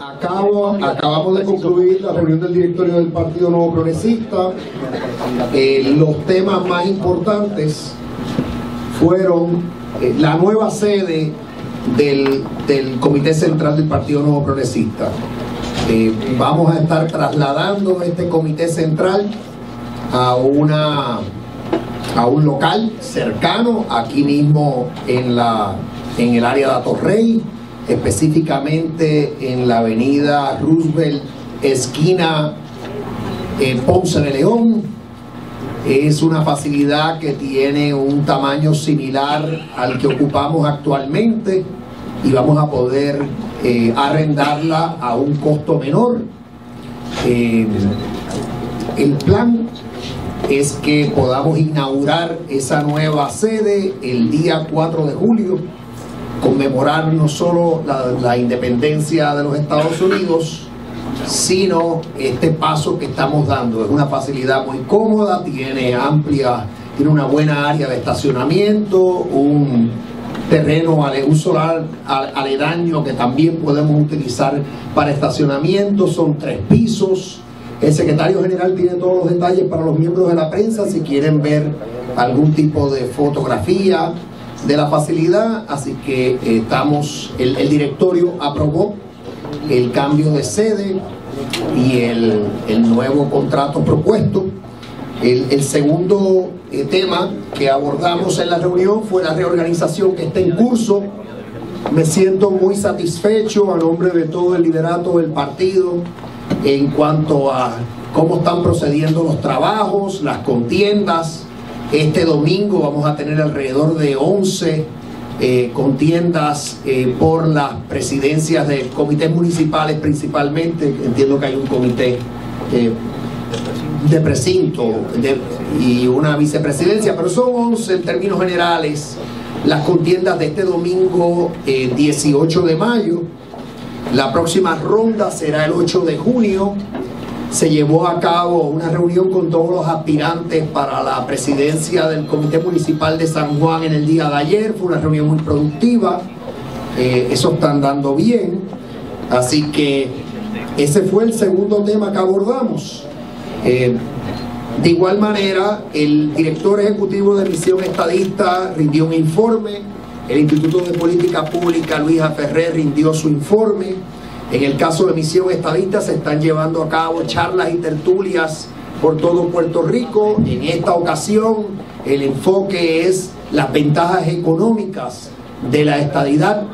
Acabo, acabamos de concluir la reunión del directorio del Partido Nuevo Progresista. Eh, los temas más importantes fueron eh, la nueva sede del, del, Comité Central del Partido Nuevo Progresista. Eh, vamos a estar trasladando este Comité Central a, una, a un local cercano, aquí mismo en, la, en el área de Atorrey específicamente en la avenida Roosevelt, esquina eh, Ponce de León. Es una facilidad que tiene un tamaño similar al que ocupamos actualmente y vamos a poder eh, arrendarla a un costo menor. Eh, el plan es que podamos inaugurar esa nueva sede el día 4 de julio conmemorar no solo la, independencia de los Estados Unidos, sino este paso que estamos dando. Es una facilidad muy cómoda, tiene amplia, tiene una buena área de estacionamiento, un terreno, un solar aledaño que también podemos utilizar para estacionamiento, son tres pisos. El secretario general tiene todos los detalles para los miembros de la prensa si quieren ver algún tipo de fotografía de la facilidad, así que eh, estamos, el, directorio aprobó el cambio de sede y el, nuevo contrato propuesto. El, segundo eh, tema que abordamos en la reunión fue la reorganización que está en curso. Me siento muy satisfecho a nombre de todo el liderato del partido en cuanto a cómo están procediendo los trabajos, las contiendas, este domingo vamos a tener alrededor de 11 eh, contiendas eh, por las presidencias de comités municipales principalmente. Entiendo que hay un comité eh, de precinto y una vicepresidencia, pero son 11 en términos generales las contiendas de este domingo 18 de mayo. La próxima ronda será el 8 de junio se llevó a cabo una reunión con todos los aspirantes para la presidencia del Comité Municipal de San Juan en el día de ayer. Fue una reunión muy productiva. Eh, eso está andando bien. Así que ese fue el segundo tema que abordamos. Eh, de igual manera, el director ejecutivo de Misión Estadista rindió un informe. El Instituto de Política Pública, Luisa Ferrer, rindió su informe. En el caso de Misión Estadista se están llevando a cabo charlas y tertulias por todo Puerto Rico. En esta ocasión el enfoque es las ventajas económicas de la estadidad,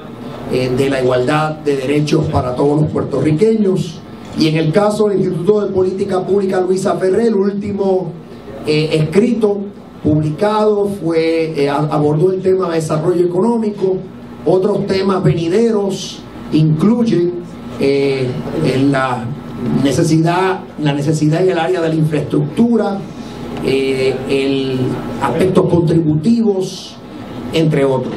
eh, de la igualdad de derechos para todos los puertorriqueños. Y en el caso del Instituto de Política Pública Luisa Ferrer, el último eh, escrito publicado fue eh, abordó el tema de desarrollo económico. Otros temas venideros incluyen eh, en la necesidad, la necesidad en el área de la infraestructura, eh, el aspectos contributivos, entre otros.